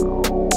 you